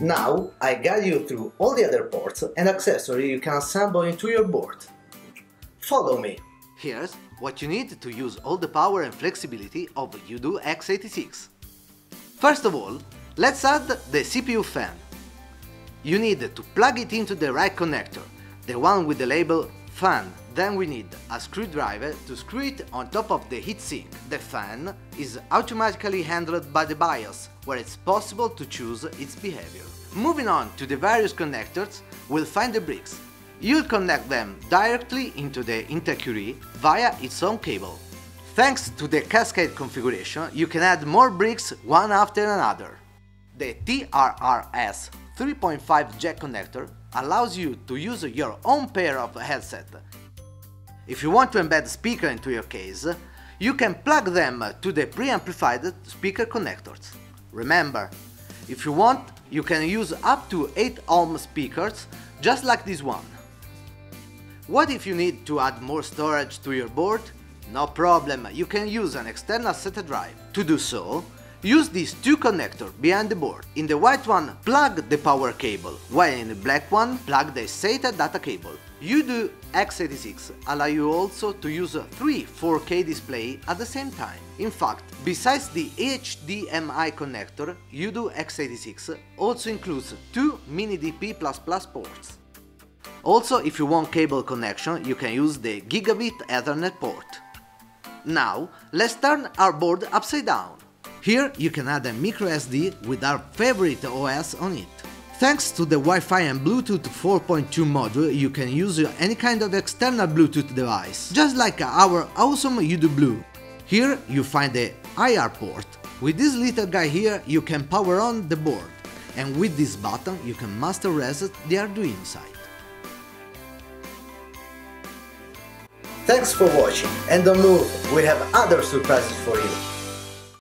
Now I guide you through all the other ports and accessories you can assemble into your board. Follow me! Here's what you need to use all the power and flexibility of UDOO X86. First of all, let's add the CPU fan. You need to plug it into the right connector, the one with the label fan. Then we need a screwdriver to screw it on top of the heatsink. The fan is automatically handled by the BIOS, where it's possible to choose its behavior. Moving on to the various connectors, we'll find the bricks. You'll connect them directly into the Intel Curie via its own cable. Thanks to the cascade configuration, you can add more bricks one after another. The TRRS 3.5 jack connector allows you to use your own pair of headset. If you want to embed speaker into your case, you can plug them to the pre-amplified speaker connectors. Remember, if you want, you can use up to 8 ohm speakers, just like this one. What if you need to add more storage to your board? No problem, you can use an external SATA drive. To do so, use these two connectors behind the board. In the white one, plug the power cable, while in the black one, plug the SATA data cable. UDOO X86 allow you also to use a three 4K display at the same time. In fact, besides the HDMI connector, UDOO X86 also includes two mini DP++ ports. Also, if you want cable connection, you can use the Gigabit Ethernet port. Now, let's turn our board upside down. Here you can add a microSD with our favorite OS on it. Thanks to the Wi-Fi and Bluetooth 4.2 module, you can use any kind of external Bluetooth device, just like our awesome UDOO BLU. Here you find the IR port. With this little guy here, you can power on the board, and with this button you can master reset the Arduino inside. Thanks for watching and don't move, we have other surprises for you.